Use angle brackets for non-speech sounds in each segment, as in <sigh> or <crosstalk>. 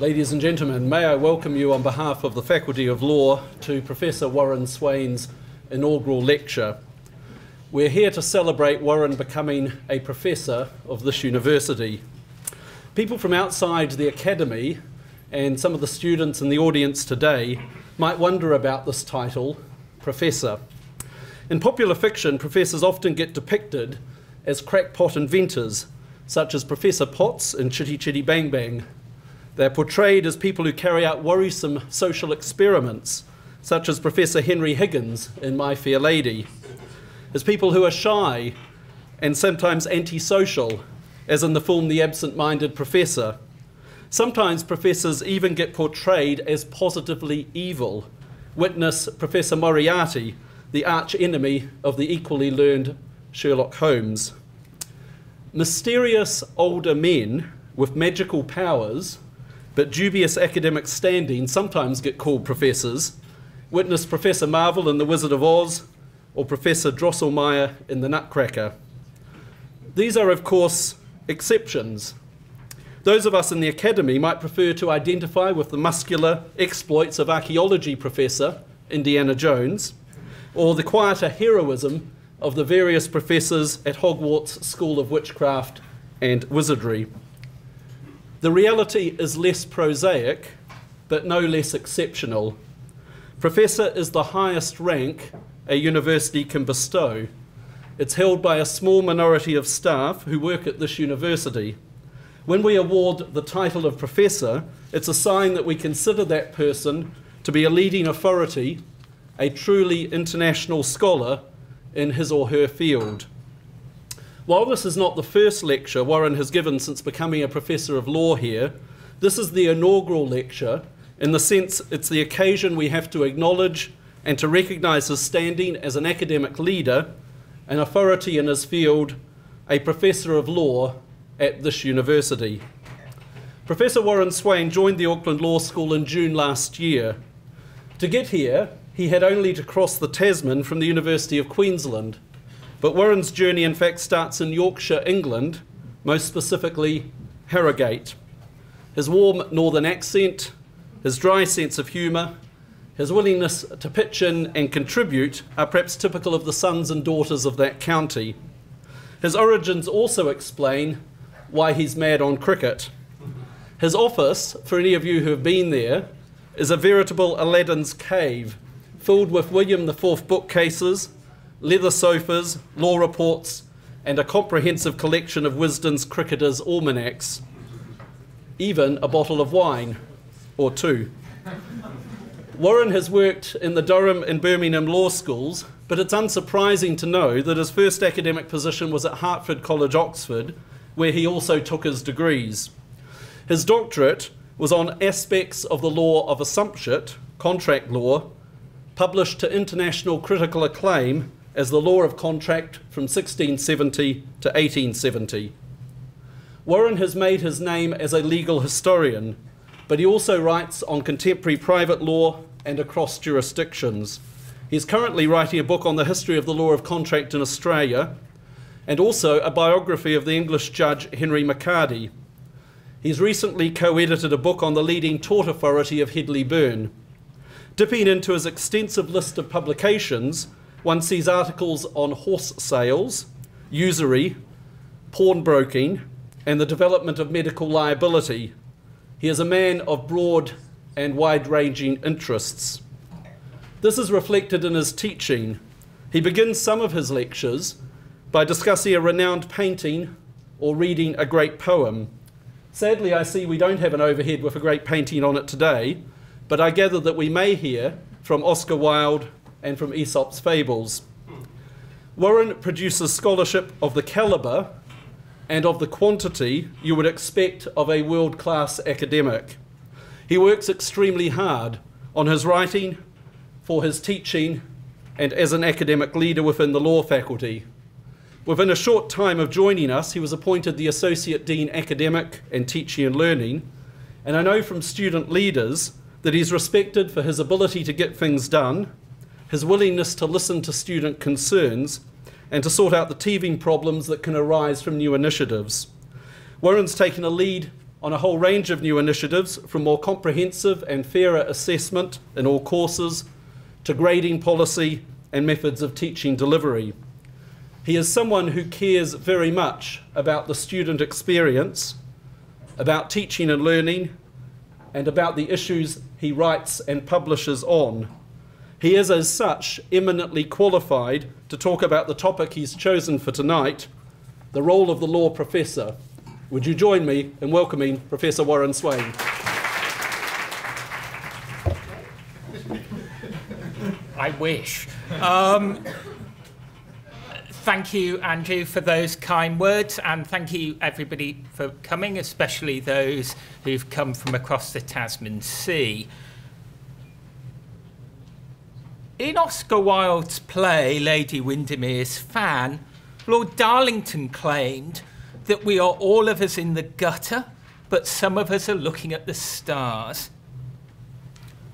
Ladies and gentlemen, may I welcome you on behalf of the Faculty of Law to Professor Warren Swain's inaugural lecture. We're here to celebrate Warren becoming a professor of this university. People from outside the academy and some of the students in the audience today might wonder about this title, professor. In popular fiction, professors often get depicted as crackpot inventors, such as Professor Potts in Chitty Chitty Bang Bang. They're portrayed as people who carry out worrisome social experiments, such as Professor Henry Higgins in My Fair Lady, as people who are shy and sometimes antisocial, as in the film The Absent Minded Professor. Sometimes professors even get portrayed as positively evil. Witness Professor Moriarty, the arch enemy of the equally learned Sherlock Holmes. Mysterious older men with magical powers but dubious academic standing sometimes get called professors. Witness Professor Marvel in The Wizard of Oz or Professor Drosselmeyer in The Nutcracker. These are, of course, exceptions. Those of us in the academy might prefer to identify with the muscular exploits of archaeology professor Indiana Jones or the quieter heroism of the various professors at Hogwarts School of Witchcraft and Wizardry. The reality is less prosaic, but no less exceptional. Professor is the highest rank a university can bestow. It's held by a small minority of staff who work at this university. When we award the title of professor, it's a sign that we consider that person to be a leading authority, a truly international scholar in his or her field. While this is not the first lecture Warren has given since becoming a professor of law here, this is the inaugural lecture in the sense it's the occasion we have to acknowledge and to recognise his standing as an academic leader, an authority in his field, a professor of law at this university. Professor Warren Swain joined the Auckland Law School in June last year. To get here, he had only to cross the Tasman from the University of Queensland. But Warren's journey, in fact, starts in Yorkshire, England, most specifically Harrogate. His warm northern accent, his dry sense of humour, his willingness to pitch in and contribute are perhaps typical of the sons and daughters of that county. His origins also explain why he's mad on cricket. His office, for any of you who have been there, is a veritable Aladdin's cave filled with William IV bookcases, leather sofas, law reports, and a comprehensive collection of Wisden's cricketers' almanacs. Even a bottle of wine, or two. Warren has worked in the Durham and Birmingham law schools, but it's unsurprising to know that his first academic position was at Hertford College, Oxford, where he also took his degrees. His doctorate was on aspects of the law of assumpsit, contract law, published to international critical acclaim as the law of contract from 1670 to 1870. Warren has made his name as a legal historian, but he also writes on contemporary private law and across jurisdictions. He's currently writing a book on the history of the law of contract in Australia and also a biography of the English judge Henry McCardie. He's recently co edited a book on the leading tort authority of Hedley Byrne. Dipping into his extensive list of publications, one sees articles on horse sales, usury, pawnbroking, and the development of medical liability. He is a man of broad and wide ranging interests. This is reflected in his teaching. He begins some of his lectures by discussing a renowned painting or reading a great poem. Sadly, I see we don't have an overhead with a great painting on it today, but I gather that we may hear from Oscar Wilde and from Aesop's fables. Warren produces scholarship of the calibre and of the quantity you would expect of a world class academic. He works extremely hard on his writing, for his teaching, and as an academic leader within the law faculty. Within a short time of joining us, he was appointed the Associate Dean Academic and Teaching and Learning, and I know from student leaders that he's respected for his ability to get things done, his willingness to listen to student concerns, and to sort out the teething problems that can arise from new initiatives. Warren's taken a lead on a whole range of new initiatives from more comprehensive and fairer assessment in all courses to grading policy and methods of teaching delivery. He is someone who cares very much about the student experience, about teaching and learning, and about the issues he writes and publishes on. He is, as such, eminently qualified to talk about the topic he's chosen for tonight the role of the law professor. Would you join me in welcoming Professor Warren Swain? I wish. Um, thank you, Andrew, for those kind words, and thank you, everybody, for coming, especially those who've come from across the Tasman Sea. In Oscar Wilde's play, Lady Windermere's Fan, Lord Darlington claimed that we are all of us in the gutter, but some of us are looking at the stars.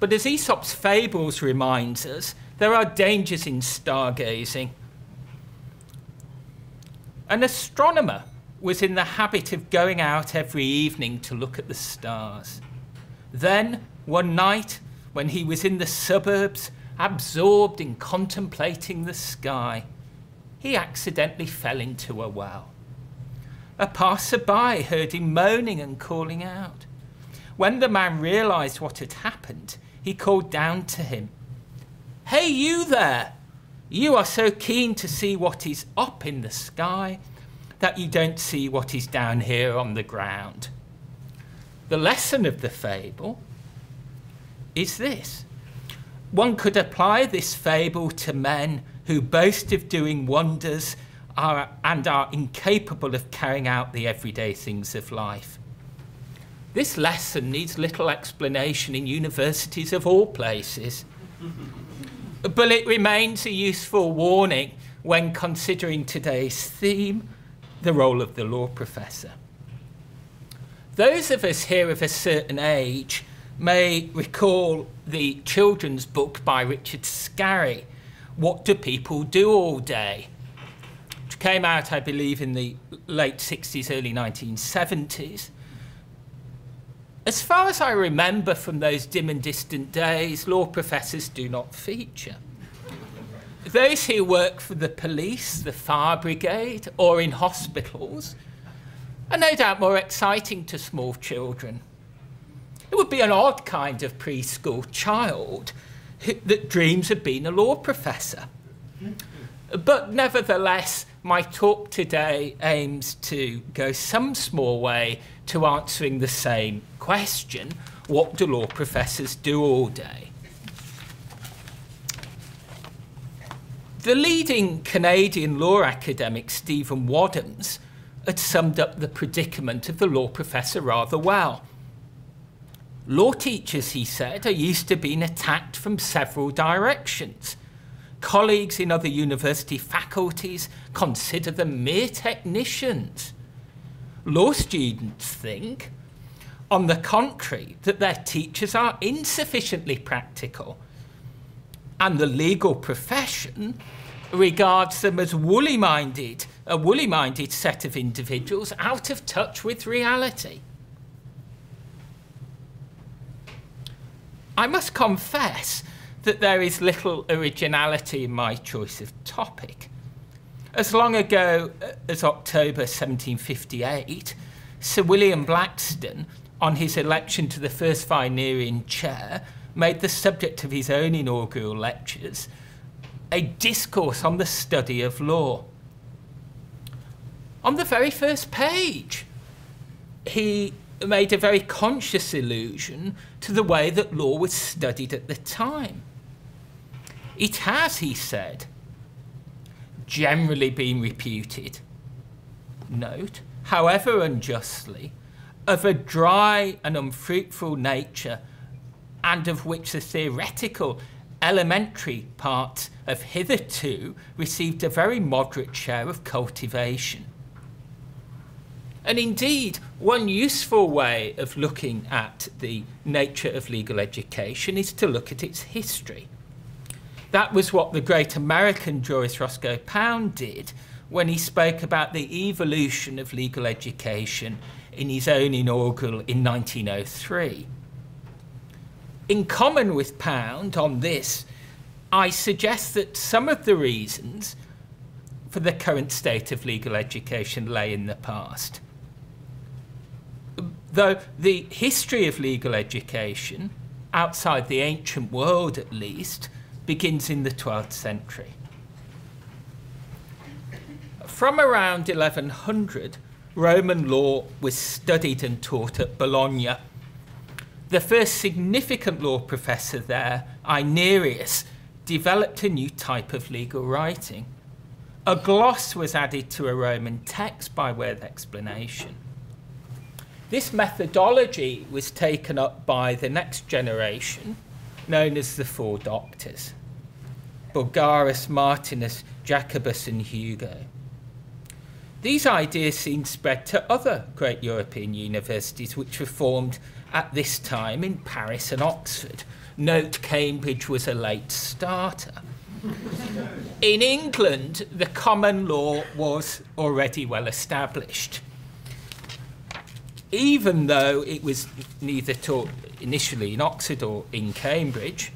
But as Aesop's Fables reminds us, there are dangers in stargazing. An astronomer was in the habit of going out every evening to look at the stars. Then, one night, when he was in the suburbs, absorbed in contemplating the sky, he accidentally fell into a well. A passer-by heard him moaning and calling out. When the man realized what had happened, he called down to him, Hey, you there! You are so keen to see what is up in the sky that you don't see what is down here on the ground. The lesson of the fable is this. One could apply this fable to men who boast of doing wonders are, and are incapable of carrying out the everyday things of life. This lesson needs little explanation in universities of all places <laughs> but it remains a useful warning when considering today's theme, the role of the law professor. Those of us here of a certain age may recall the children's book by Richard Scarry, What Do People Do All Day? which came out, I believe, in the late 60s, early 1970s. As far as I remember from those dim and distant days, law professors do not feature. Those who work for the police, the fire brigade, or in hospitals are no doubt more exciting to small children. It would be an odd kind of preschool child that dreams of being a law professor. But nevertheless, my talk today aims to go some small way to answering the same question what do law professors do all day? The leading Canadian law academic, Stephen Waddams, had summed up the predicament of the law professor rather well. Law teachers, he said, are used to being attacked from several directions. Colleagues in other university faculties consider them mere technicians. Law students think, on the contrary, that their teachers are insufficiently practical. And the legal profession regards them as woolly minded, a woolly minded set of individuals out of touch with reality. I must confess that there is little originality in my choice of topic. As long ago uh, as October 1758, Sir William Blackstone, on his election to the first Vinerian chair, made the subject of his own inaugural lectures a discourse on the study of law. On the very first page, he made a very conscious allusion to the way that law was studied at the time. It has, he said, generally been reputed, note, however unjustly, of a dry and unfruitful nature, and of which the theoretical elementary parts have hitherto received a very moderate share of cultivation. And indeed, one useful way of looking at the nature of legal education is to look at its history. That was what the great American jurist Roscoe Pound did when he spoke about the evolution of legal education in his own inaugural in 1903. In common with Pound on this, I suggest that some of the reasons for the current state of legal education lay in the past. Though the history of legal education, outside the ancient world at least, begins in the 12th century. From around 1100, Roman law was studied and taught at Bologna. The first significant law professor there, Irnerius, developed a new type of legal writing. A gloss was added to a Roman text by way of explanation. This methodology was taken up by the next generation, known as the Four Doctors Bulgarus, Martinus, Jacobus, and Hugo. These ideas soon spread to other great European universities which were formed at this time in Paris and Oxford. Note Cambridge was a late starter. in England, the common law was already well established even though it was neither taught initially in Oxford or in Cambridge,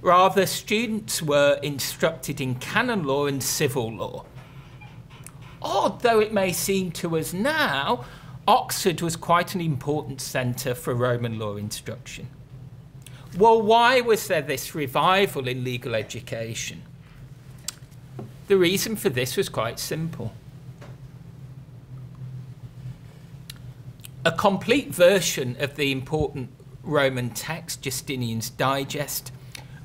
rather students were instructed in canon law and civil law. Odd though it may seem to us now, Oxford was quite an important centre for Roman law instruction. Well, why was there this revival in legal education? The reason for this was quite simple. A complete version of the important Roman text, Justinian's Digest,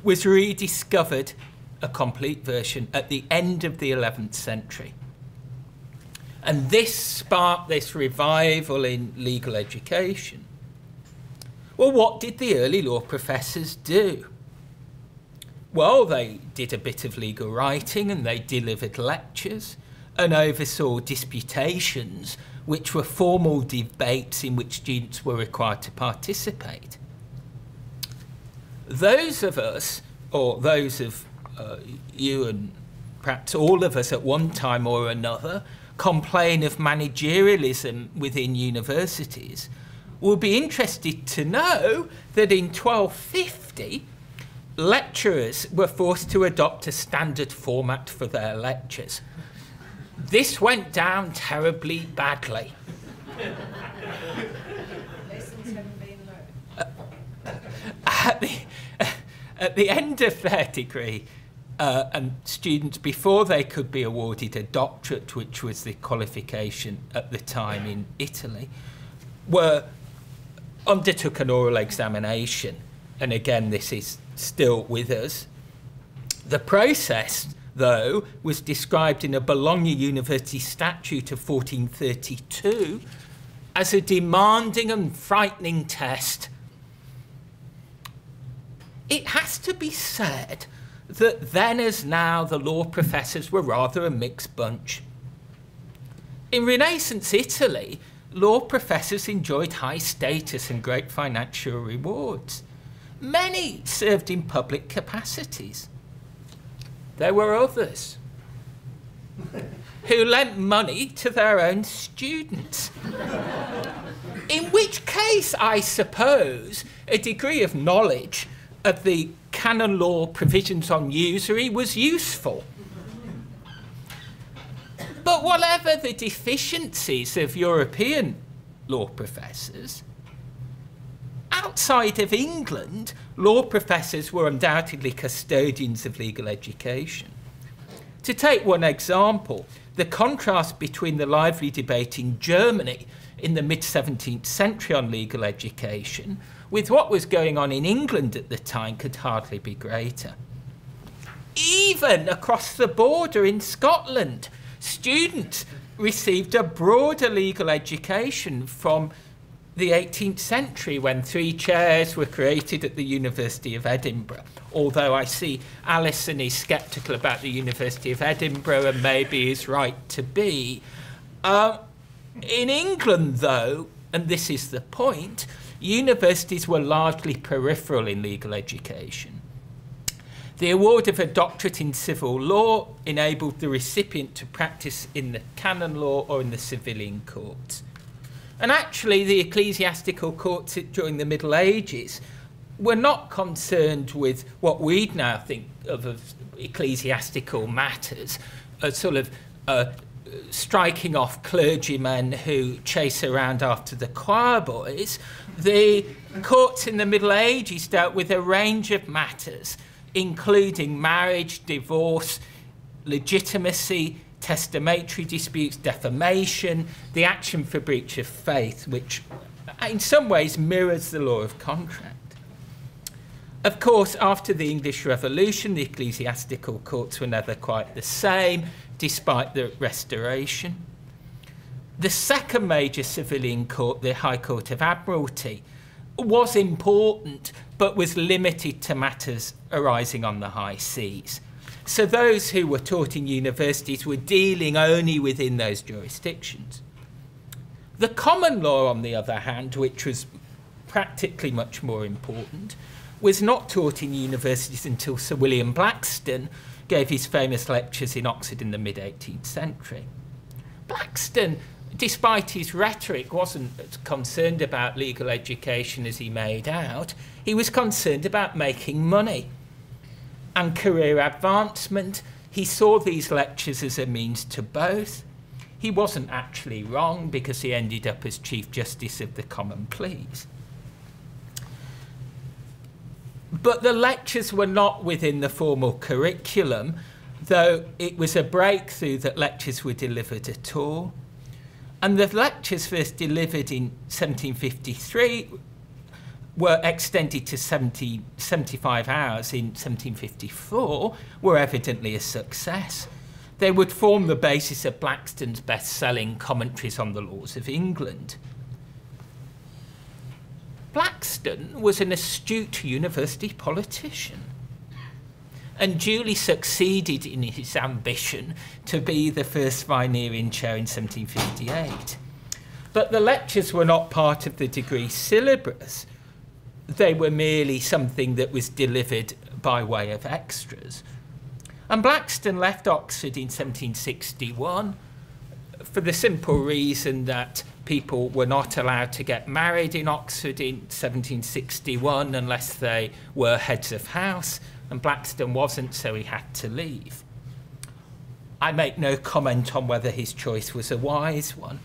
was rediscovered, a complete version, at the end of the 11th century. And this sparked this revival in legal education. Well, what did the early law professors do? Well, they did a bit of legal writing and they delivered lectures and oversaw disputations which were formal debates in which students were required to participate. Those of us, or those of uh, you and perhaps all of us at one time or another, complain of managerialism within universities will be interested to know that in 1250, lecturers were forced to adopt a standard format for their lectures. This went down terribly badly. at, the, at the end of their degree, uh, and students, before they could be awarded a doctorate, which was the qualification at the time in Italy, were undertook an oral examination. And again, this is still with us. The process though, was described in a Bologna University statute of 1432 as a demanding and frightening test. It has to be said that then as now the law professors were rather a mixed bunch. In Renaissance Italy, law professors enjoyed high status and great financial rewards. Many served in public capacities. There were others who lent money to their own students. In which case, I suppose, a degree of knowledge of the canon law provisions on usury was useful. But whatever the deficiencies of European law professors, outside of England, law professors were undoubtedly custodians of legal education. To take one example, the contrast between the lively debate in Germany in the mid 17th century on legal education with what was going on in England at the time could hardly be greater. Even across the border in Scotland, students received a broader legal education from the 18th century when three chairs were created at the University of Edinburgh. Although I see Alison is sceptical about the University of Edinburgh and maybe is right to be. Uh, in England, though, and this is the point, universities were largely peripheral in legal education. The award of a doctorate in civil law enabled the recipient to practice in the canon law or in the civilian courts. And actually, the ecclesiastical courts during the Middle Ages were not concerned with what we'd now think of as ecclesiastical matters, a sort of uh, striking off clergymen who chase around after the choir boys. The courts in the Middle Ages dealt with a range of matters, including marriage, divorce, legitimacy, testamentary disputes, defamation, the action for breach of faith, which in some ways mirrors the law of contract. Of course, after the English Revolution, the ecclesiastical courts were never quite the same, despite the Restoration. The second major civilian court, the High Court of Admiralty, was important but was limited to matters arising on the high seas. So those who were taught in universities were dealing only within those jurisdictions. The common law, on the other hand, which was practically much more important, was not taught in universities until Sir William Blackstone gave his famous lectures in Oxford in the mid 18th century. Blackstone, despite his rhetoric, wasn't as concerned about legal education as he made out. He was concerned about making money and career advancement. He saw these lectures as a means to both. He wasn't actually wrong because he ended up as Chief Justice of the Common Pleas. But the lectures were not within the formal curriculum, though it was a breakthrough that lectures were delivered at all. And the lectures first delivered in 1753 were extended to 70, 75 hours in 1754 were evidently a success. They would form the basis of Blackstone's best-selling commentaries on the laws of England. Blackstone was an astute university politician and duly succeeded in his ambition to be the first Vinerian chair in 1758. But the lectures were not part of the degree syllabus. They were merely something that was delivered by way of extras. And Blackstone left Oxford in 1761 for the simple reason that people were not allowed to get married in Oxford in 1761 unless they were heads of house, and Blackstone wasn't, so he had to leave. I make no comment on whether his choice was a wise one.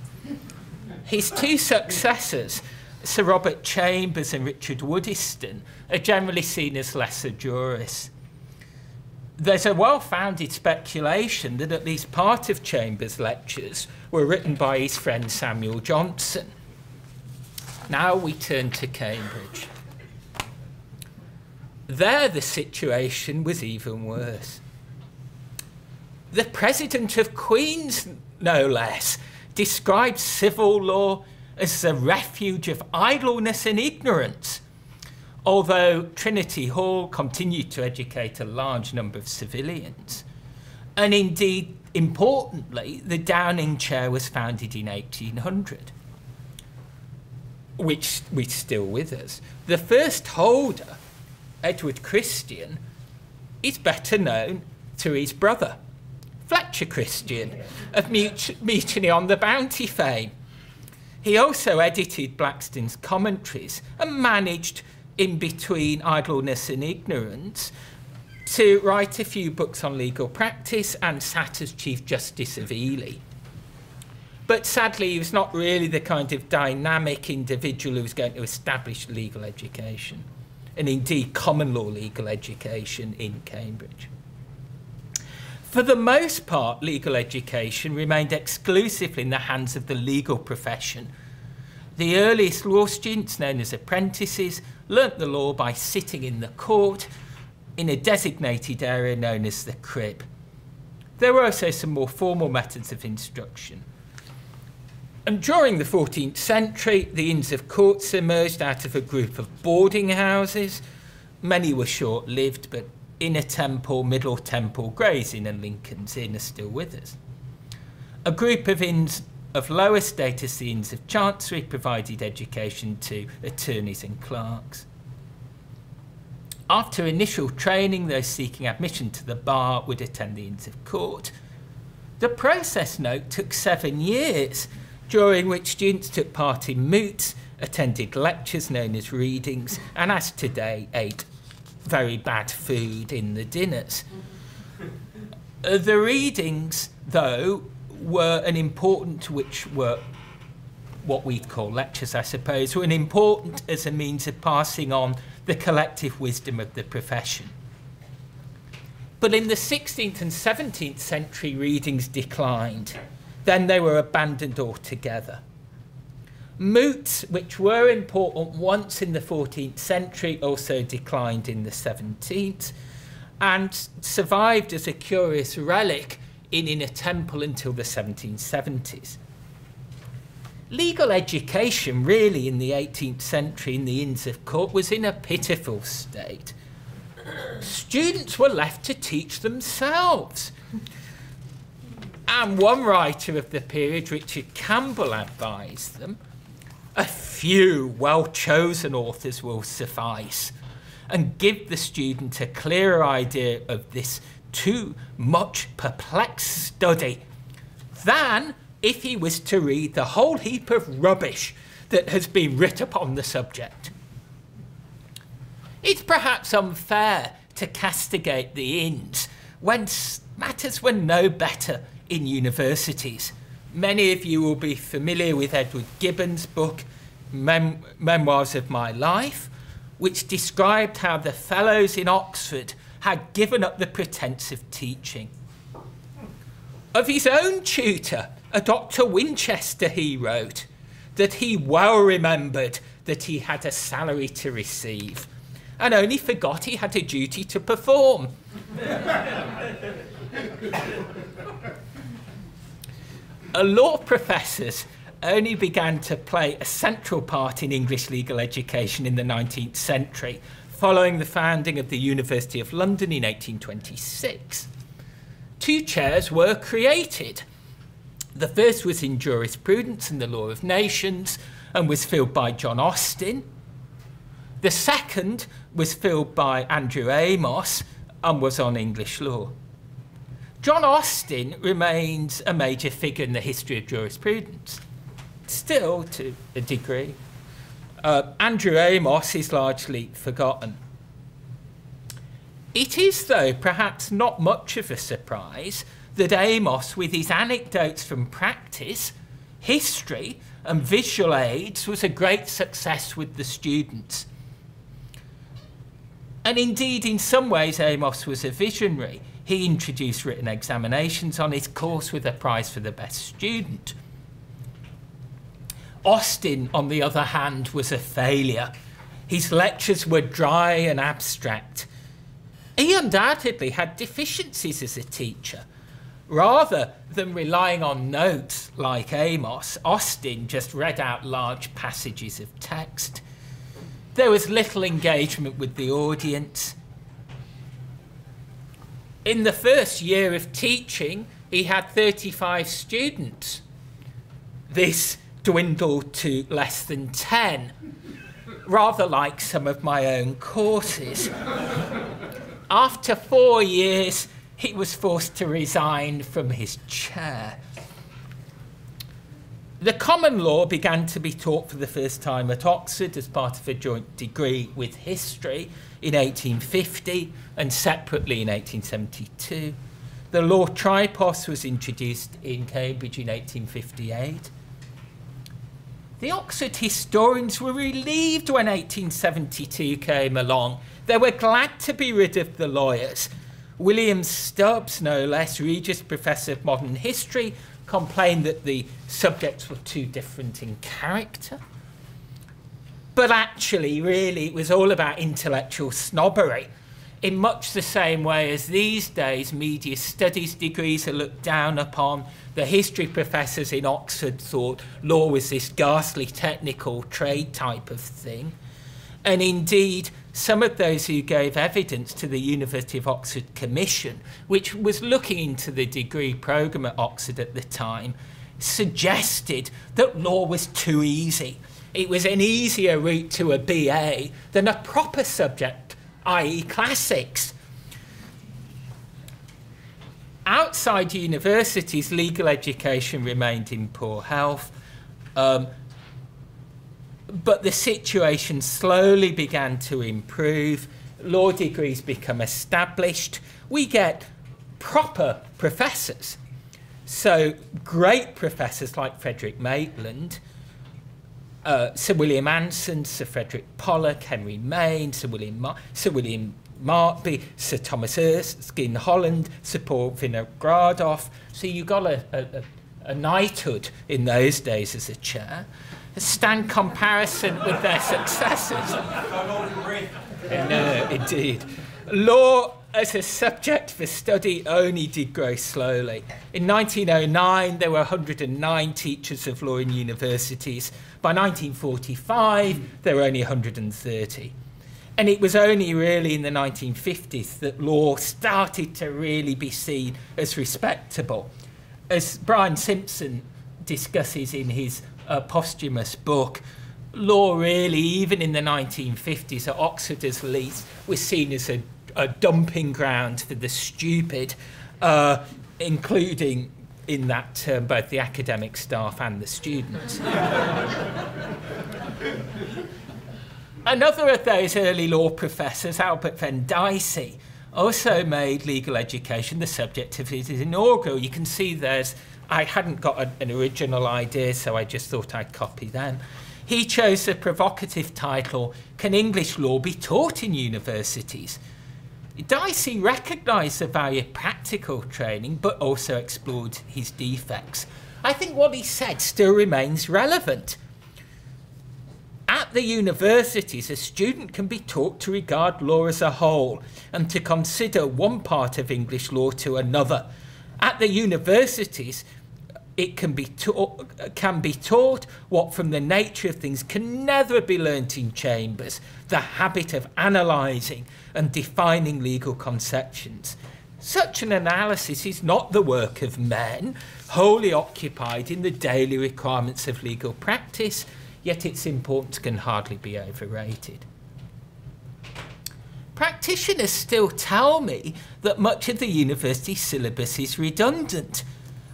His two successors, Sir Robert Chambers and Richard Wooddeson, are generally seen as lesser jurists there's a well-founded speculation that at least part of Chambers' lectures were written by his friend Samuel Johnson. Now we turn to Cambridge. There the situation was even worse. The President of Queen's, no less, described civil law as a refuge of idleness and ignorance although Trinity Hall continued to educate a large number of civilians. And indeed, importantly, the Downing Chair was founded in 1800, which is still with us. The first holder, Edward Christian, is better known to his brother, Fletcher Christian, of Mutiny on the Bounty fame. He also edited Blackstone's commentaries and managed in between idleness and ignorance to write a few books on legal practice and sat as Chief Justice of Ely. But sadly, he was not really the kind of dynamic individual who was going to establish legal education, and indeed common law legal education in Cambridge. For the most part, legal education remained exclusively in the hands of the legal profession. The earliest law students, known as apprentices, learnt the law by sitting in the court in a designated area known as the crib. There were also some more formal methods of instruction. And during the 14th century, the Inns of Courts emerged out of a group of boarding houses. Many were short lived, but Inner Temple, Middle Temple, Gray's Inn, and Lincoln's Inn are still with us. A group of inns of lower status, the Inns of Chancery provided education to attorneys and clerks. After initial training, those seeking admission to the bar would attend the Inns of Court. The process note took seven years during which students took part in moots, attended lectures known as readings, and as today, ate very bad food in the dinners. Uh, the readings, though, were an important, which were what we'd call lectures, I suppose, were an important as a means of passing on the collective wisdom of the profession. But in the 16th and 17th century, readings declined. Then they were abandoned altogether. Moots, which were important once in the 14th century, also declined in the 17th and survived as a curious relic in, in a temple until the 1770s. Legal education, really, in the 18th century in the Inns of Court was in a pitiful state. Students were left to teach themselves. And one writer of the period, Richard Campbell, advised them a few well chosen authors will suffice and give the student a clearer idea of this too much perplexed study than if he was to read the whole heap of rubbish that has been writ upon the subject. It's perhaps unfair to castigate the inns when matters were no better in universities Many of you will be familiar with Edward Gibbon's book, Mem Memoirs of My Life, which described how the fellows in Oxford had given up the pretence of teaching. Of his own tutor, a Dr. Winchester, he wrote that he well remembered that he had a salary to receive and only forgot he had a duty to perform. <laughs> a law professors only began to play a central part in English legal education in the 19th century, following the founding of the University of London in 1826. Two chairs were created. The first was in jurisprudence and the law of nations and was filled by John Austin. The second was filled by Andrew Amos and was on English law. John Austin remains a major figure in the history of jurisprudence, still to a degree. Uh, Andrew Amos is largely forgotten. It is, though, perhaps not much of a surprise that Amos, with his anecdotes from practice, history, and visual aids, was a great success with the students. And indeed, in some ways, Amos was a visionary. He introduced written examinations on his course with a prize for the best student. Austin, on the other hand, was a failure. His lectures were dry and abstract. He undoubtedly had deficiencies as a teacher. Rather than relying on notes like Amos, Austin just read out large passages of text. There was little engagement with the audience. In the first year of teaching, he had 35 students. This dwindled to less than 10, rather like some of my own courses. After four years, he was forced to resign from his chair. The common law began to be taught for the first time at Oxford as part of a joint degree with history in 1850 and separately in 1872. The law tripos was introduced in Cambridge in 1858. The Oxford historians were relieved when 1872 came along. They were glad to be rid of the lawyers. William Stubbs, no less, Regius Professor of Modern History, complained that the subjects were too different in character. But actually, really, it was all about intellectual snobbery. In much the same way as these days, media studies degrees are looked down upon, the history professors in Oxford thought law was this ghastly technical trade type of thing. And indeed, some of those who gave evidence to the University of Oxford Commission, which was looking into the degree programme at Oxford at the time, suggested that law was too easy. It was an easier route to a BA than a proper subject, i.e., classics. Outside universities, legal education remained in poor health, Um, but the situation slowly began to improve. Law degrees become established. We get proper professors. So, great professors like Frederick Maitland, uh, Sir William Anson, Sir Frederick Pollock, Henry Maine, Sir William, Mar- Sir William Markby, Sir Thomas Erskine Holland, Sir Paul Vinogradov. So you got a, a, a knighthood in those days as a chair. Stand comparison with their successors. <laughs> no, indeed. Law as a subject for study only did grow slowly. In 1909, there were 109 teachers of law in universities. By 1945, there were only 130. And it was only really in the 1950s that law started to really be seen as respectable. As Brian Simpson discusses in his uh, posthumous book, law really, even in the 1950s at Oxford at least, was seen as a, a dumping ground for the stupid, uh, including in that term both the academic staff and the students. <laughs> Another of those early law professors, Albert Venn Dicey, also made legal education the subject of his inaugural. You can see there's, I hadn't got a, an original idea, so I just thought I'd copy them. He chose the provocative title, Can English Law Be Taught in Universities? Dicey recognised the value of practical training, but also explored his defects. I think what he said still remains relevant. At the universities, a student can be taught to regard law as a whole and to consider one part of English law to another. At the universities, it can be, taught, can be taught what from the nature of things can never be learnt in chambers, the habit of analysing and defining legal conceptions. Such an analysis is not the work of men, wholly occupied in the daily requirements of legal practice, yet its importance can hardly be overrated. Practitioners still tell me that much of the university syllabus is redundant.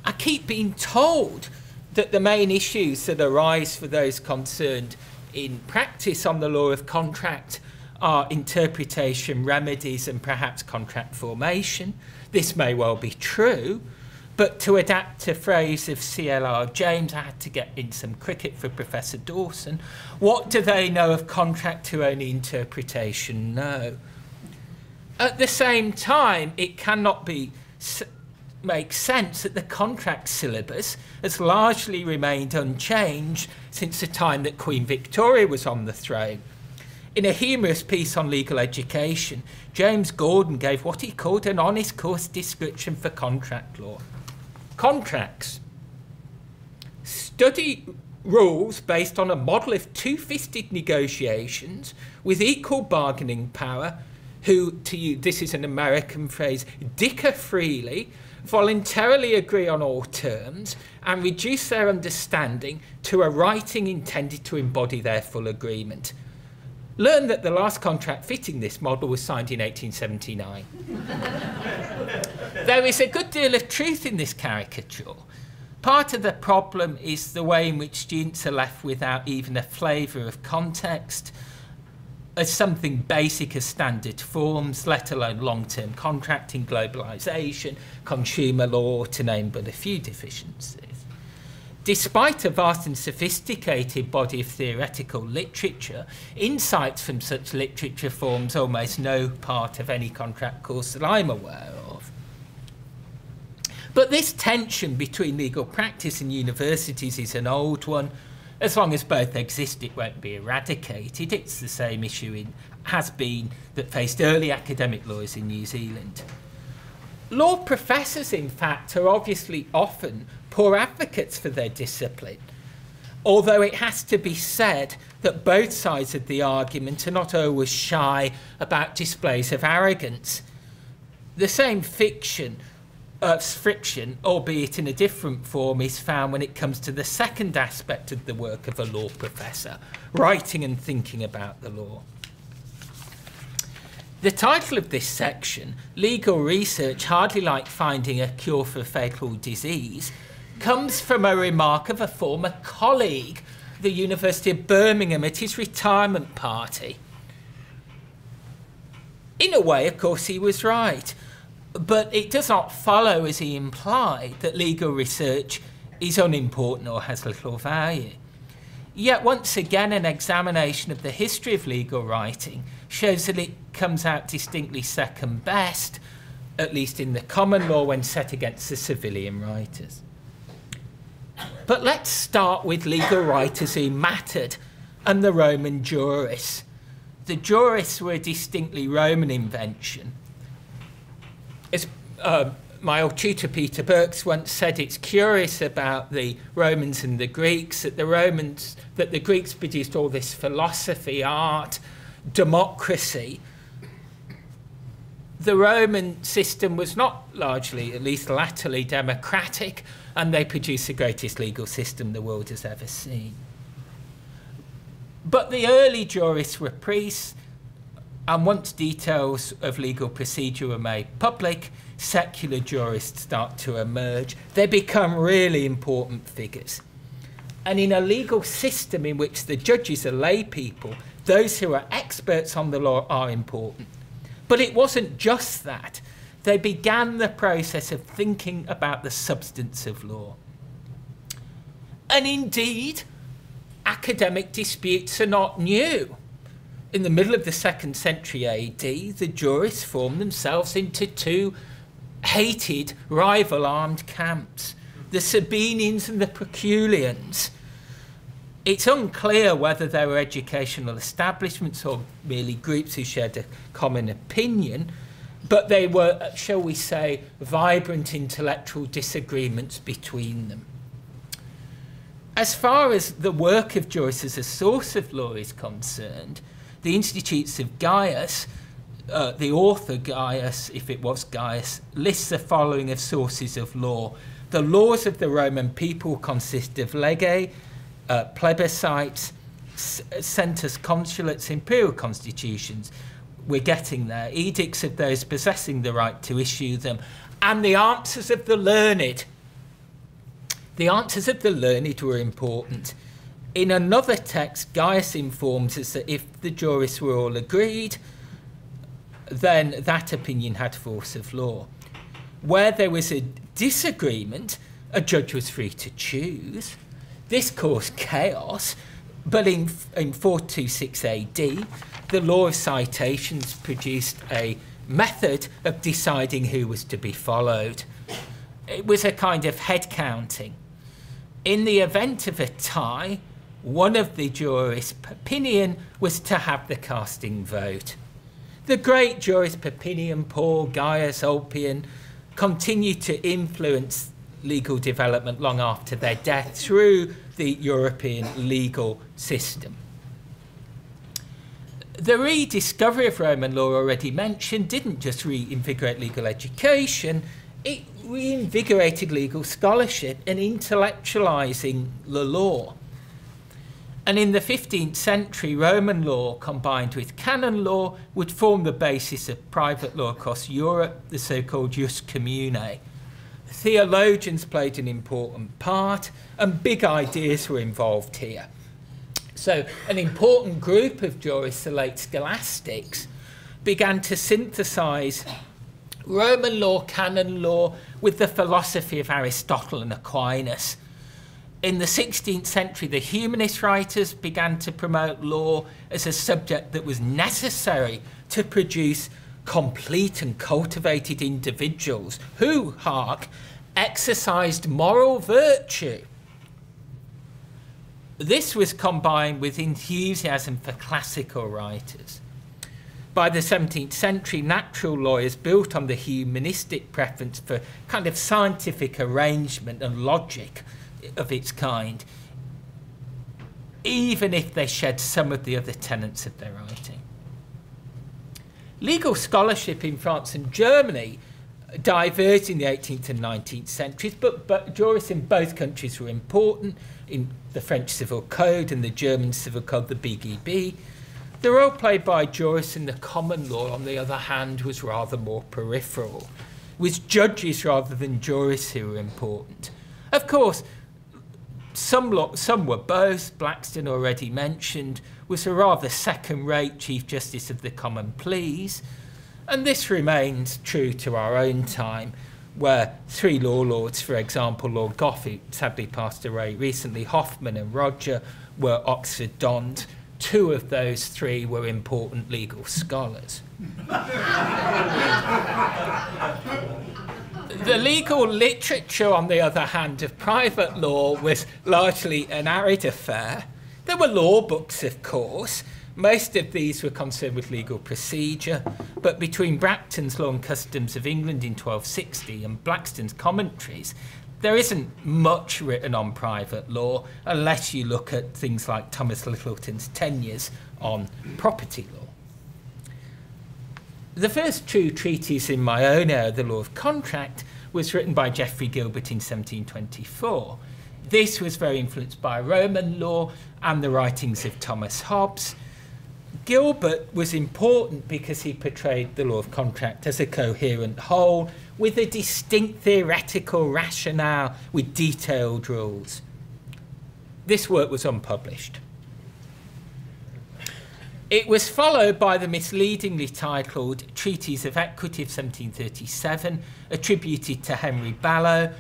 I keep being told that the main issues that arise for those concerned in practice on the law of contract are interpretation, remedies, and perhaps contract formation. This may well be true, but to adapt a phrase of CLR James, I had to get in some cricket for Professor Dawson. What do they know of contract to only interpretation know? At the same time, it cannot be make sense that the contract syllabus has largely remained unchanged since the time that Queen Victoria was on the throne. In a humorous piece on legal education, James Gordon gave what he called an honest course description for contract law. Contracts. Study rules based on a model of two fisted negotiations with equal bargaining power, who, to you, this is an American phrase, dicker freely voluntarily agree on all terms and reduce their understanding to a writing intended to embody their full agreement. Learn that the last contract fitting this model was signed in 1879. there is a good deal of truth in this caricature. Part of the problem is the way in which students are left without even a flavour of context as something basic as standard forms, let alone long-term contracting, globalisation, consumer law, to name but a few deficiencies. Despite a vast and sophisticated body of theoretical literature, insights from such literature forms almost no part of any contract course that I'm aware of. But this tension between legal practice and universities is an old one, as long as both exist, it won't be eradicated. It's the same issue in has been that faced early academic lawyers in New Zealand. Law professors, in fact, are obviously often poor advocates for their discipline, although it has to be said that both sides of the argument are not always shy about displays of arrogance. The same fiction Earth's friction, albeit in a different form, is found when it comes to the second aspect of the work of a law professor, writing and thinking about the law. The title of this section, Legal Research Hardly Like Finding a Cure for Fatal Disease, comes from a remark of a former colleague, the University of Birmingham, at his retirement party. In a way, of course, he was right, but it does not follow, as he implied, that legal research is unimportant or has little value. Yet, once again, an examination of the history of legal writing shows that it comes out distinctly second best, at least in the common law when set against the civilian writers. But let's start with legal writers who mattered and the Roman jurists. The jurists were a distinctly Roman invention. Uh, my old tutor Peter Birks once said, it's curious about the Romans and the Greeks that the Romans, that the Greeks produced all this philosophy, art, democracy. The Roman system was not largely, at least latterly, democratic, and they produced the greatest legal system the world has ever seen. But the early jurists were priests, and once details of legal procedure were made public, secular jurists start to emerge. They become really important figures. And in a legal system in which the judges are lay people, those who are experts on the law are important. But it wasn't just that. They began the process of thinking about the substance of law. And indeed, academic disputes are not new. In the middle of the second century AD, the jurists formed themselves into two hated rival armed camps the Sabinians and the Proculians. It's unclear whether they were educational establishments or merely groups who shared a common opinion, but they were, shall we say, vibrant intellectual disagreements between them. As far as the work of Joyce as a source of law is concerned, the Institutes of Gaius uh, the author Gaius, if it was Gaius, lists the following of sources of law. The laws of the Roman people consist of leges, uh, plebiscites, senatus consulta, imperial constitutions. We're getting there. Edicts of those possessing the right to issue them, and the answers of the learned. The answers of the learned were important. In another text, Gaius informs us that if the jurists were all agreed, then that opinion had force of law. Where there was a disagreement, a judge was free to choose. This caused chaos, but in, in 426 AD, the law of citations produced a method of deciding who was to be followed. It was a kind of head counting. In the event of a tie, one of the jurists' opinion was to have the casting vote. The great jurists Papinian, Paul, Gaius, Ulpian continued to influence legal development long after their death through the European legal system. The rediscovery of Roman law already mentioned didn't just reinvigorate legal education, it reinvigorated legal scholarship and intellectualizing the law. And in the 15th century, Roman law combined with canon law would form the basis of private law across Europe, the so called jus commune. Theologians played an important part, and big ideas were involved here. So, an important group of jurists, the late scholastics, began to synthesize Roman law, canon law, with the philosophy of Aristotle and Aquinas in the 16th century, the humanist writers began to promote law as a subject that was necessary to produce complete and cultivated individuals who, hark, exercised moral virtue. This was combined with enthusiasm for classical writers. By the 17th century, natural lawyers built on the humanistic preference for kind of scientific arrangement and logic of its kind, even if they shed some of the other tenets of their writing. Legal scholarship in France and Germany diverged in the 18th and 19th centuries, but, but jurists in both countries were important in the French Civil Code and the German Civil Code, the BGB. The role played by jurists in the common law, on the other hand, was rather more peripheral, It was judges rather than jurists who were important. Of course, some, some were both. Blackstone, already mentioned, was a rather second rate Chief Justice of the Common Pleas. And this remains true to our own time, where three law lords, for example, Lord Goff, who sadly passed away recently, Hoffmann and Rodger, were Oxford dons. Two of those three were important legal scholars. <laughs> the legal literature, on the other hand, of private law was largely an arid affair. There were law books, of course. Most of these were concerned with legal procedure, but between Bracton's Law and Customs of England in 1260 and Blackstone's commentaries, there isn't much written on private law unless you look at things like Thomas Littleton's tenures on property law. The first true treatise in my own era, The Law of Contract, was written by Geoffrey Gilbert in 1724. This was very influenced by Roman law and the writings of Thomas Hobbes. Gilbert was important because he portrayed the law of contract as a coherent whole with a distinct theoretical rationale with detailed rules. This work was unpublished. It was followed by the misleadingly titled Treatise of Equity of 1737, attributed to Henry Ballow,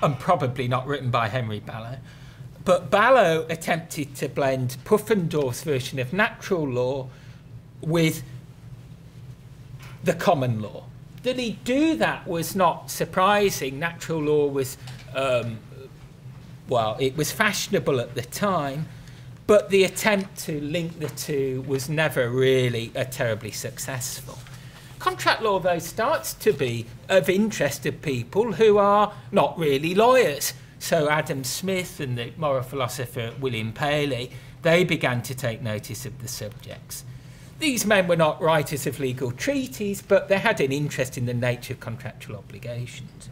and probably not written by Henry Ballow. But Ballow attempted to blend Pufendorf's version of natural law with the common law. That he do that was not surprising. Natural law was, um, well, it was fashionable at the time, but the attempt to link the two was never really a terribly successful. Contract law, though, starts to be of interest to people who are not really lawyers. So Adam Smith and the moral philosopher William Paley, they began to take notice of the subjects. These men were not writers of legal treaties, but they had an interest in the nature of contractual obligations.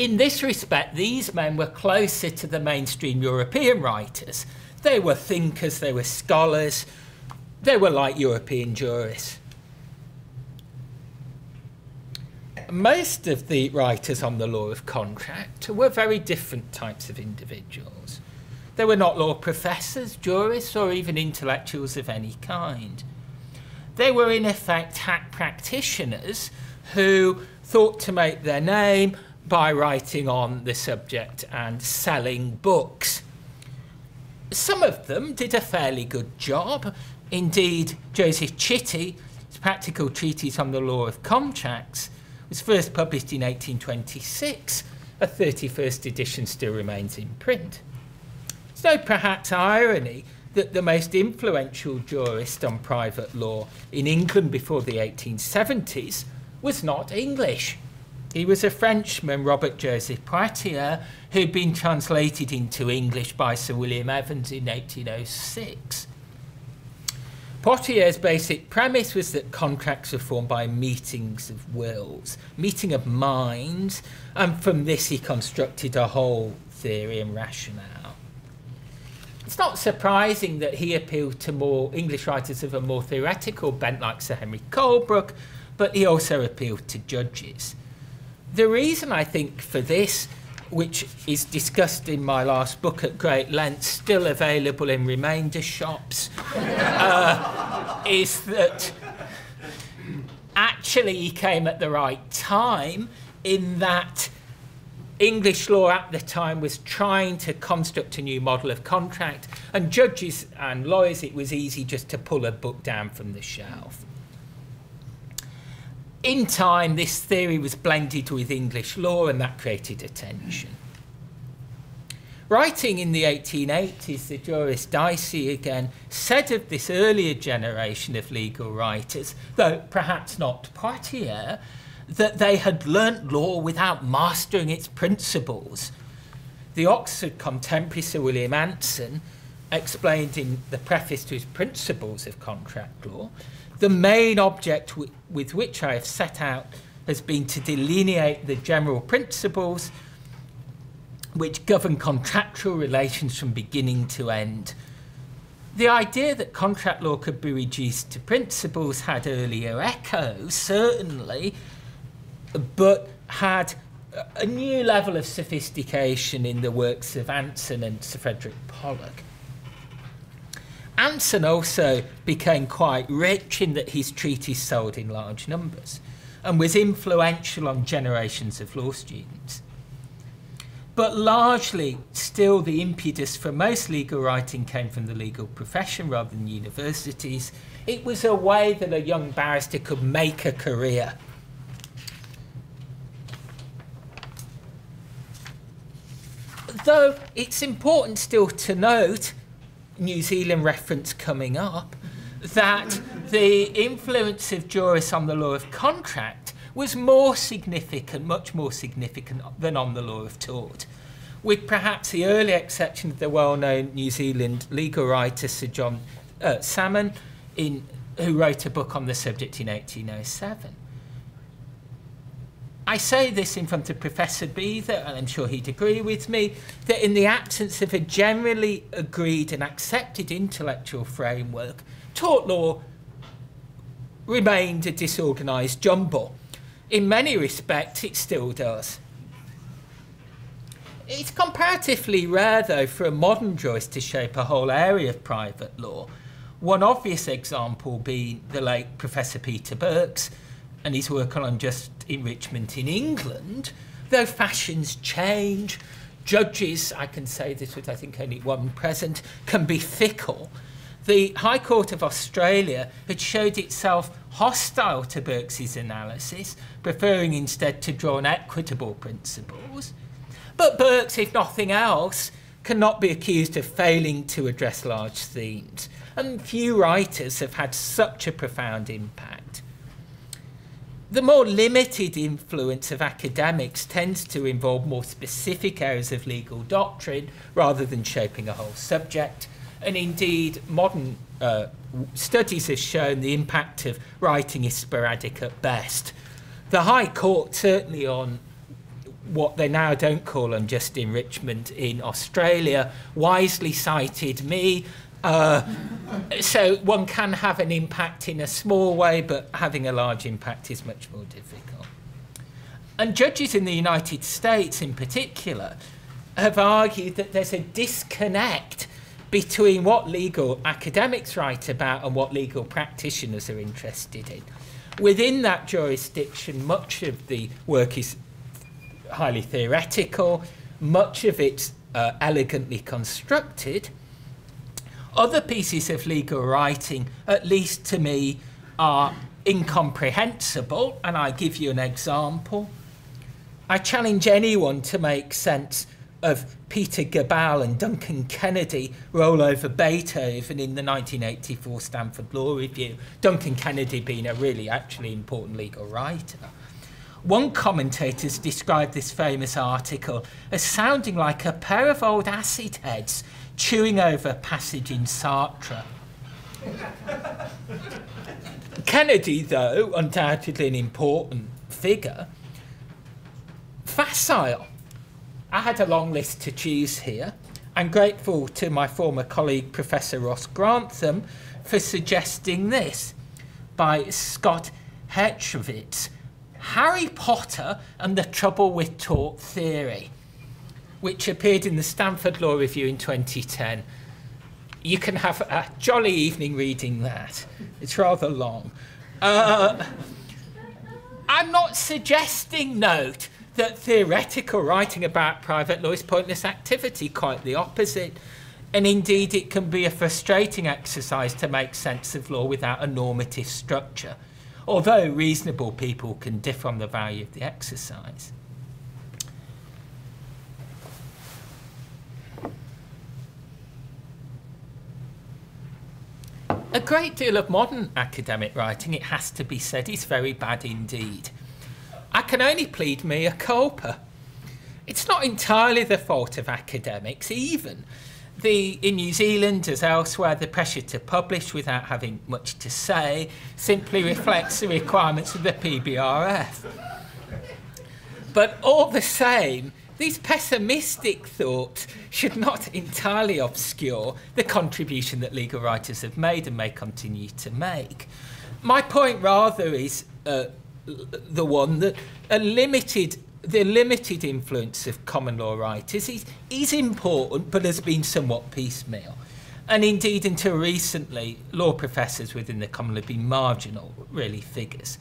In this respect, these men were closer to the mainstream European writers they were thinkers, they were scholars, they were like European jurists. Most of the writers on the law of contract were very different types of individuals. They were not law professors, jurists, or even intellectuals of any kind. They were, in effect, hack practitioners who thought to make their name by writing on the subject and selling books some of them did a fairly good job. Indeed, Joseph Chitty, his practical treatise on the law of contracts, was first published in 1826. A 31st edition still remains in print. No perhaps irony that the most influential jurist on private law in England before the 1870s was not English. He was a Frenchman, Robert Joseph Pothier, who'd been translated into English by Sir William Evans in 1806. Pothier's basic premise was that contracts were formed by meetings of wills, meeting of minds, and from this he constructed a whole theory and rationale. It's not surprising that he appealed to more English writers of a more theoretical bent like Sir Henry Colebrooke, but he also appealed to judges. The reason I think for this, which is discussed in my last book at great length, still available in remainder shops, <laughs> uh, is that actually he came at the right time in that English law at the time was trying to construct a new model of contract, and judges and lawyers, it was easy just to pull a book down from the shelf. In time, this theory was blended with English law, and that created a tension. Writing in the 1880s, the jurist Dicey again said of this earlier generation of legal writers, though perhaps not Pothier, that they had learnt law without mastering its principles. The Oxford contemporary Sir William Anson explained in the preface to his Principles of Contract Law the main object with which I have set out has been to delineate the general principles which govern contractual relations from beginning to end. the idea that contract law could be reduced to principles had earlier echoes, certainly, but had a new level of sophistication in the works of Anson and Sir Frederick Pollock. Anson also became quite rich in that his treatise sold in large numbers and was influential on generations of law students. But largely, still the impetus for most legal writing came from the legal profession rather than universities. It was a way that a young barrister could make a career. Though it's important still to note, New Zealand reference coming up, that the influence of jurists on the law of contract was more significant, much more significant than on the law of tort. With perhaps the early exception of the well-known New Zealand legal writer Sir John uh, Salmond, in, who wrote a book on the subject in 1807. I say this in front of Professor Beather, and I'm sure he'd agree with me, that in the absence of a generally agreed and accepted intellectual framework, tort law remained a disorganised jumble. In many respects, it still does. It's comparatively rare, though, for a modern jurist to shape a whole area of private law. One obvious example being the late Professor Peter Birks and his work on unjust enrichment in England, though fashions change, judges, I can say this with I think only one present, can be fickle. The High Court of Australia had showed itself hostile to Birks's analysis, preferring instead to draw on equitable principles. But Birks, if nothing else, cannot be accused of failing to address large themes, and few writers have had such a profound impact. The more limited influence of academics tends to involve more specific areas of legal doctrine rather than shaping a whole subject. And indeed, modern uh, studies have shown the impact of writing is sporadic at best. The High Court, certainly on what they now don't call unjust enrichment in Australia, wisely cited me uh, so one can have an impact in a small way, but having a large impact is much more difficult. And judges in the United States, in particular, have argued that there's a disconnect between what legal academics write about and what legal practitioners are interested in. Within that jurisdiction, much of the work is highly theoretical, much of it's uh, elegantly constructed, other pieces of legal writing, at least to me, are incomprehensible, and I give you an example. I challenge anyone to make sense of Peter Gabel and Duncan Kennedy roll over Beethoven in the 1984 Stanford Law Review, Duncan Kennedy being a really actually important legal writer. One commentator has described this famous article as sounding like a pair of old acid heads chewing over a passage in Sartre. Kennedy, though, undoubtedly an important figure, facile. I had a long list to choose here. I'm grateful to my former colleague, Professor Ross Grantham, for suggesting this by Scott Hershovitz Harry Potter and the Trouble with Tort Theory which appeared in the Stanford Law Review in 2010. You can have a jolly evening reading that. It's rather long. Uh, I'm not suggesting, note, that theoretical writing about private law is pointless activity, quite the opposite. And indeed, it can be a frustrating exercise to make sense of law without a normative structure, although reasonable people can differ on the value of the exercise. A great deal of modern academic writing, it has to be said, is very bad indeed. I can only plead mea culpa. It's not entirely the fault of academics, even. The, in New Zealand, as elsewhere, the pressure to publish without having much to say simply reflects the requirements of the PBRF. But all the same, these pessimistic thoughts should not entirely obscure the contribution that legal writers have made and may continue to make. My point rather is uh, the one that a limited the limited influence of common law writers is, is important but has been somewhat piecemeal. And indeed, until recently, law professors within the common law have been marginal, really, figures.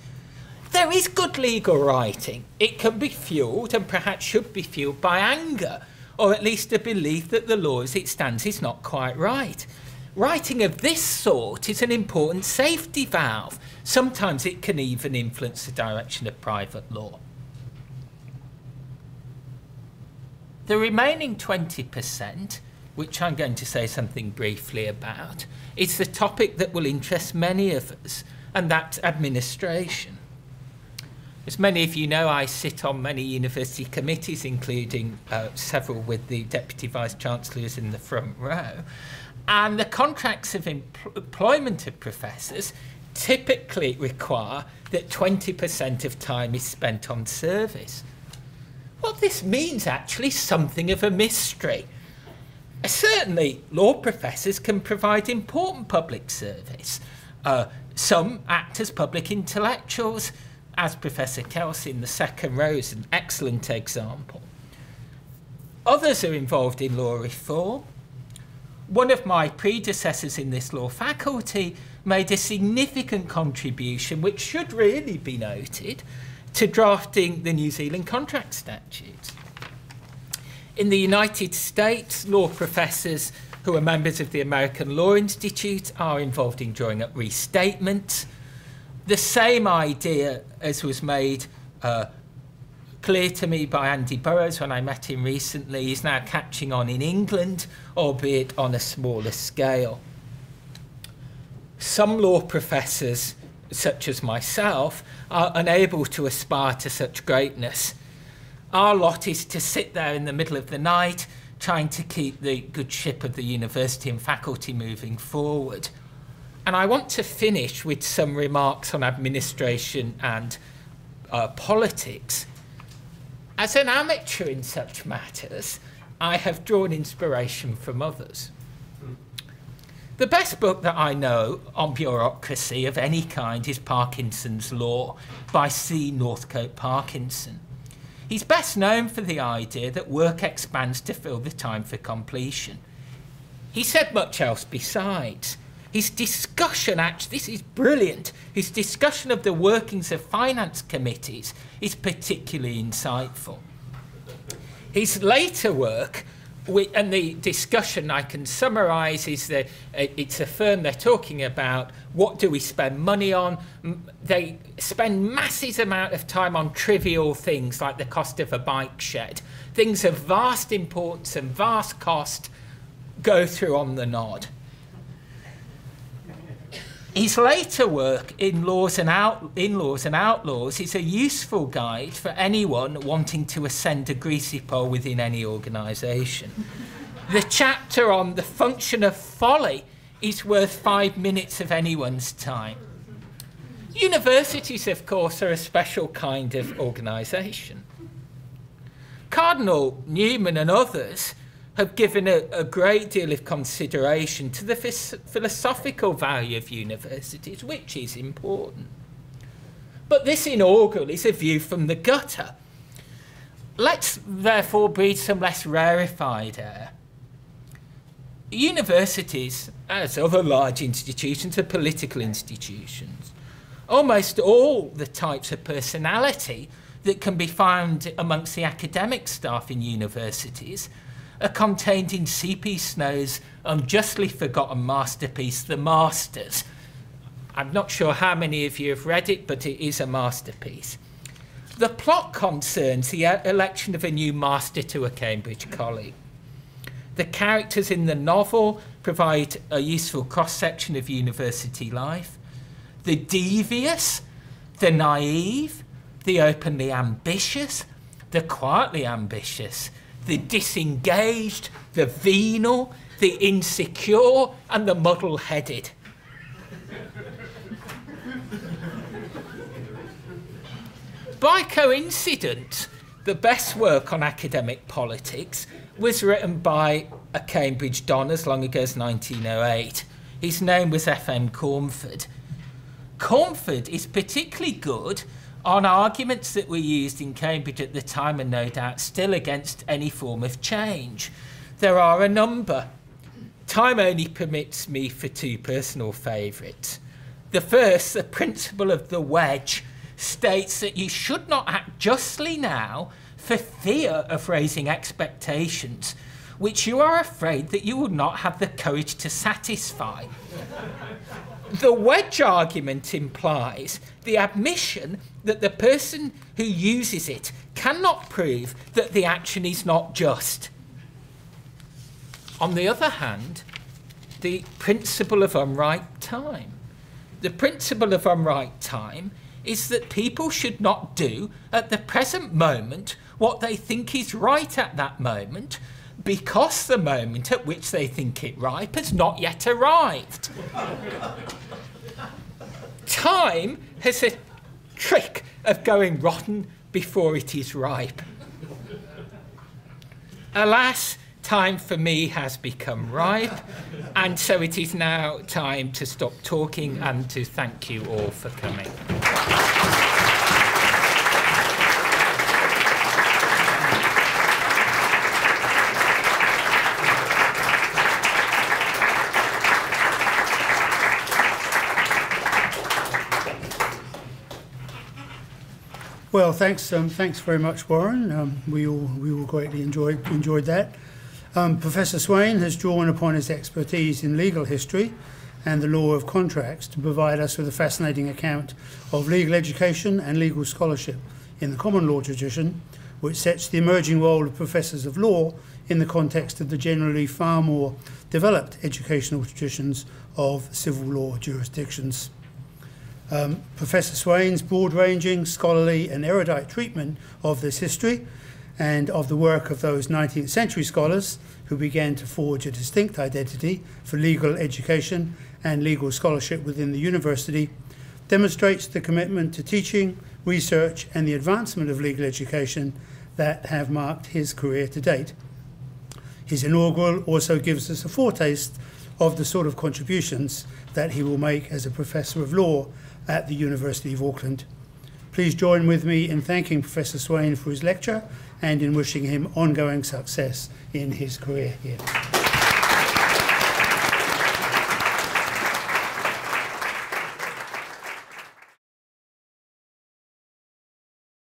There is good legal writing. It can be fueled and perhaps should be fueled by anger, or at least a belief that the law as it stands is not quite right. Writing of this sort is an important safety valve. Sometimes it can even influence the direction of private law. The remaining 20%, which I'm going to say something briefly about, is the topic that will interest many of us, and that's administration. As many of you know, I sit on many university committees, including uh, several with the Deputy Vice Chancellors in the front row. And the contracts of employment of professors typically require that 20% of time is spent on service. What this means actually something of a mystery. Certainly, law professors can provide important public service. Uh, some act as public intellectuals, as Professor Kelsey in the second row is an excellent example. Others are involved in law reform. One of my predecessors in this law faculty made a significant contribution, which should really be noted, to drafting the New Zealand contract Statute. In the United States, law professors who are members of the American Law Institute are involved in drawing up restatements the same idea as was made uh, clear to me by Andy Burrows when I met him recently is now catching on in England, albeit on a smaller scale. Some law professors, such as myself, are unable to aspire to such greatness. Our lot is to sit there in the middle of the night, trying to keep the good ship of the university and faculty moving forward. And I want to finish with some remarks on administration and uh, politics. As an amateur in such matters, I have drawn inspiration from others. The best book that I know on bureaucracy of any kind is Parkinson's Law by C. Northcote Parkinson. He's best known for the idea that work expands to fill the time for completion. He said much else besides. His discussion, actually, this is brilliant. His discussion of the workings of finance committees is particularly insightful. His later work, and the discussion I can summarise is that uh, it's a firm they're talking about. What do we spend money on? They spend massive amount of time on trivial things like the cost of a bike shed. Things of vast importance and vast cost go through on the nod. His later work in Laws and Out, in Laws and Outlaws is a useful guide for anyone wanting to ascend a greasy pole within any organisation. the chapter on the function of folly is worth five minutes of anyone's time. Universities, of course, are a special kind of organisation. Cardinal Newman and others have given a, a great deal of consideration to the philosophical value of universities, which is important. But this inaugural is a view from the gutter. Let's therefore breathe some less rarefied air. Universities, as other large institutions, are political institutions. Almost all the types of personality that can be found amongst the academic staff in universities are contained in C.P. Snow's unjustly forgotten masterpiece, The Masters. I'm not sure how many of you have read it, but it is a masterpiece. The plot concerns the election of a new master to a Cambridge colleague. The characters in the novel provide a useful cross section of university life. The devious, the naive, the openly ambitious, the quietly ambitious, the disengaged, the venal, the insecure, and the muddle headed. By coincidence, the best work on academic politics was written by a Cambridge Don as long ago as 1908. His name was F.M. Cornford. Cornford is particularly good on arguments that were used in Cambridge at the time and no doubt still against any form of change. There are a number. Time only permits me for two personal favourites. The first, the principle of the wedge, states that you should not act justly now for fear of raising expectations, which you are afraid that you will not have the courage to satisfy. the wedge argument implies the admission that the person who uses it cannot prove that the action is not just. On the other hand, the principle of unripe time. The principle of unripe time is that people should not do at the present moment what they think is right at that moment because the moment at which they think it ripe has not yet arrived. <laughs> Time has a trick of going rotten before it is ripe. Alas, time for me has become ripe, and so it is now time to stop talking and to thank you all for coming. Well, thanks, um, thanks very much, Warren. Um, we all we all greatly enjoyed enjoyed that. Um, Professor Swain has drawn upon his expertise in legal history and the law of contracts to provide us with a fascinating account of legal education and legal scholarship in the common law tradition, which sets the emerging role of professors of law in the context of the generally far more developed educational traditions of civil law jurisdictions. Um, Professor Swain's broad ranging, scholarly, and erudite treatment of this history and of the work of those 19th century scholars who began to forge a distinct identity for legal education and legal scholarship within the university demonstrates the commitment to teaching, research, and the advancement of legal education that have marked his career to date. His inaugural also gives us a foretaste of the sort of contributions that he will make as a professor of law at the University of Auckland. Please join with me in thanking Professor Swain for his lecture and in wishing him ongoing success in his career here.